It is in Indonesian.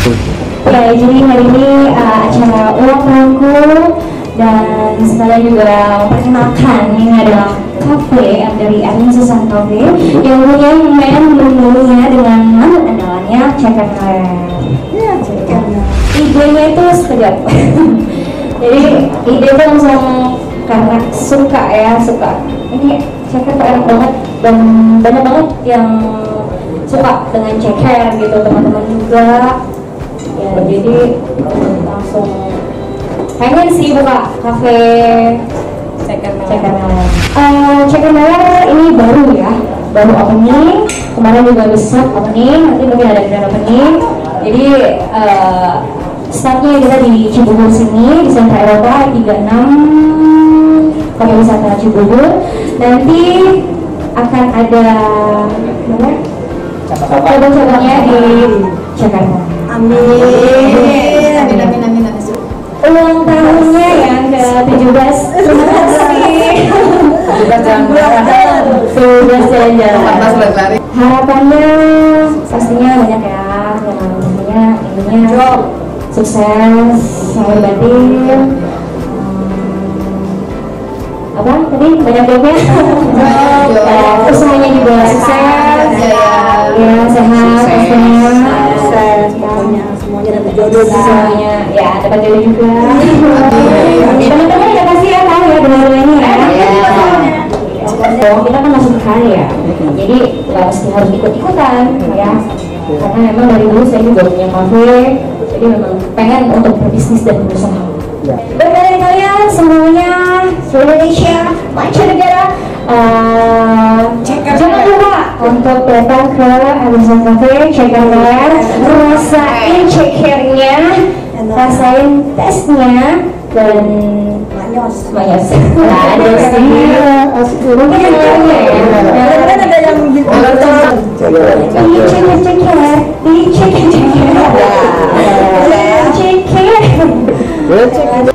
Ya, jadi hari ini uh, acara ulang tahunku dan sekalian juga memperkenalkan ini adalah cafe dari Erwin Susan Cafe yang punya menu-menunya dengan menu andalannya ceker Ya, ceker. Idenya itu sekejap. jadi ide itu langsung karena suka ya suka. Ini ceker tuh enak banget dan banyak banget yang suka dengan ceker gitu teman-teman juga ya jadi langsung pengen sih buka kafe Ceker Ceker Meler. Uh, Ceker Meler ini baru ya, baru opening. Kemarin juga besar opening, nanti mungkin ada grand opening. Jadi uh, startnya kita di Cibubur sini di Sentra Eropa 36 Kota Wisata Cibubur. Nanti akan ada mana? Coba-cobanya di Jakarta. Amin. Amin, amin, amin, amin. ulang tahunnya yang ke-17 terima kasih harapannya pastinya banyak ya. Yang intinya intinya sukses saya batin apa? Tadi banyak jawabnya jodoh semuanya ya dapat jodoh juga. Teman-teman udah pasti ya tahu ya benar ini ya. Oh, kita kan masuk sekali ya. Jadi nggak mesti harus ikut-ikutan ya. Karena memang dari dulu saya juga punya kafe jadi memang pengen untuk berbisnis dan berusaha. Bagi kalian semuanya Indonesia mancanegara uh, lupa untuk datang ke Arizona Cafe, check out rasain check hairnya, rasain tesnya, dan manyos manyos ada sih. mungkin yang ada yang cek cek ya di cek cek ya cek cek